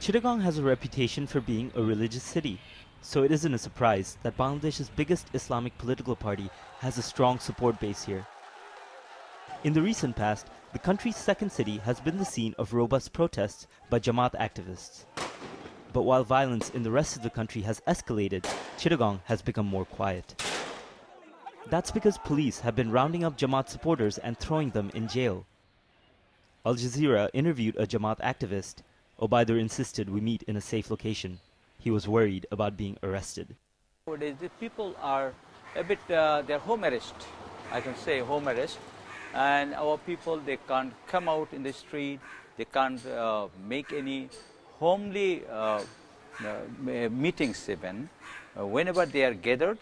Chittagong has a reputation for being a religious city, so it isn't a surprise that Bangladesh's biggest Islamic political party has a strong support base here. In the recent past, the country's second city has been the scene of robust protests by Jamaat activists. But while violence in the rest of the country has escalated, Chittagong has become more quiet. That's because police have been rounding up Jamaat supporters and throwing them in jail. Al Jazeera interviewed a Jamaat activist. Obaidur insisted we meet in a safe location. He was worried about being arrested. Nowadays, the people are a bit, uh, they're home arrest. I can say home arrest. And our people, they can't come out in the street. They can't uh, make any homely uh, uh meetings even. Uh, whenever they are gathered,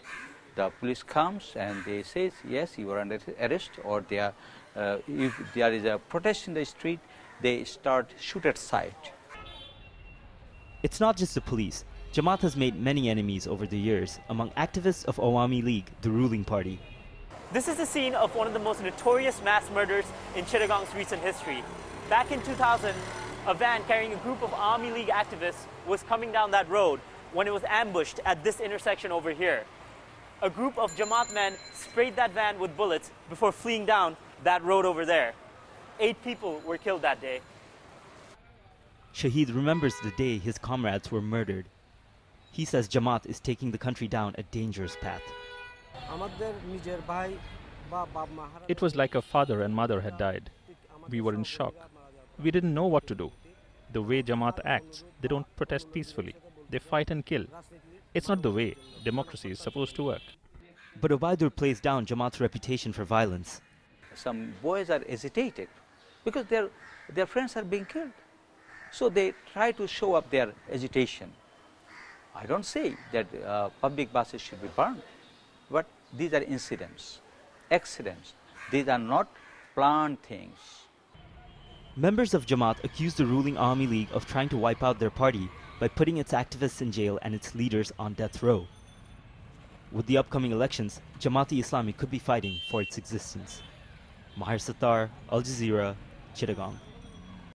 the police comes and they say, yes, you are under arrest or they are, uh, if there is a protest in the street, they start shoot at sight. It's not just the police. Jamaat has made many enemies over the years among activists of Awami League, the ruling party. This is the scene of one of the most notorious mass murders in Chittagong's recent history. Back in 2000, a van carrying a group of Awami League activists was coming down that road when it was ambushed at this intersection over here. A group of Jamaat men sprayed that van with bullets before fleeing down that road over there. Eight people were killed that day. Shaheed remembers the day his comrades were murdered. He says Jamaat is taking the country down a dangerous path. It was like a father and mother had died. We were in shock. We didn't know what to do. The way Jamaat acts, they don't protest peacefully. They fight and kill. It's not the way democracy is supposed to work. But Obaidur plays down Jamaat's reputation for violence. Some boys are hesitated because their, their friends are being killed. So they try to show up their agitation. I don't say that uh, public buses should be burned, but these are incidents, accidents. These are not planned things. Members of Jamaat accused the ruling Awami League of trying to wipe out their party by putting its activists in jail and its leaders on death row. With the upcoming elections, Jamaat-e Islami could be fighting for its existence. Maher Sattar, Al Jazeera, Chittagong.